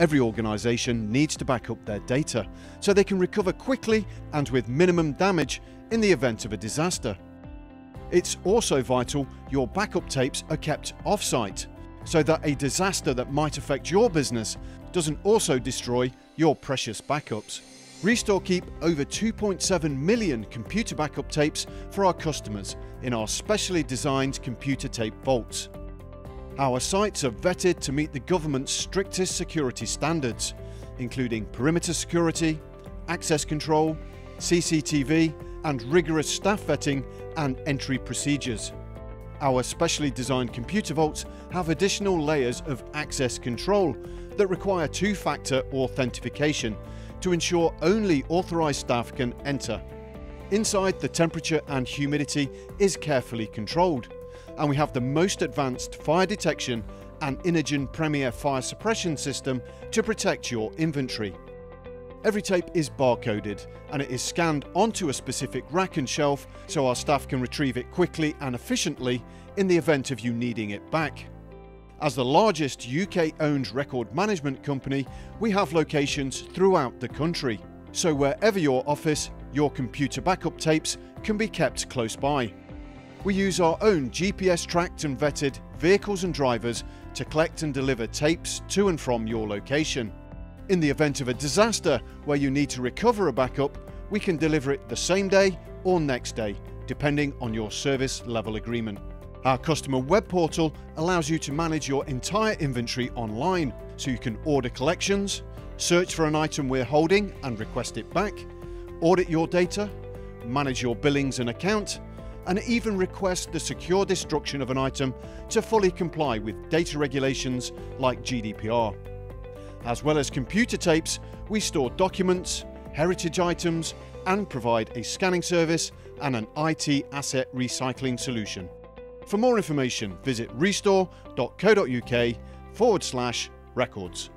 Every organisation needs to back up their data so they can recover quickly and with minimum damage in the event of a disaster. It's also vital your backup tapes are kept off-site so that a disaster that might affect your business doesn't also destroy your precious backups. Restore keep over 2.7 million computer backup tapes for our customers in our specially designed computer tape vaults. Our sites are vetted to meet the government's strictest security standards, including perimeter security, access control, CCTV, and rigorous staff vetting and entry procedures. Our specially designed computer vaults have additional layers of access control that require two-factor authentication to ensure only authorised staff can enter. Inside, the temperature and humidity is carefully controlled, and we have the most advanced fire detection and Inergen Premier fire suppression system to protect your inventory. Every tape is barcoded and it is scanned onto a specific rack and shelf so our staff can retrieve it quickly and efficiently in the event of you needing it back. As the largest UK owned record management company, we have locations throughout the country. So wherever your office, your computer backup tapes can be kept close by. We use our own GPS tracked and vetted vehicles and drivers to collect and deliver tapes to and from your location. In the event of a disaster where you need to recover a backup, we can deliver it the same day or next day, depending on your service level agreement. Our customer web portal allows you to manage your entire inventory online, so you can order collections, search for an item we're holding and request it back, audit your data, manage your billings and account, and even request the secure destruction of an item to fully comply with data regulations like GDPR. As well as computer tapes, we store documents, heritage items, and provide a scanning service and an IT asset recycling solution. For more information, visit restore.co.uk forward slash records.